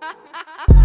ha ha ha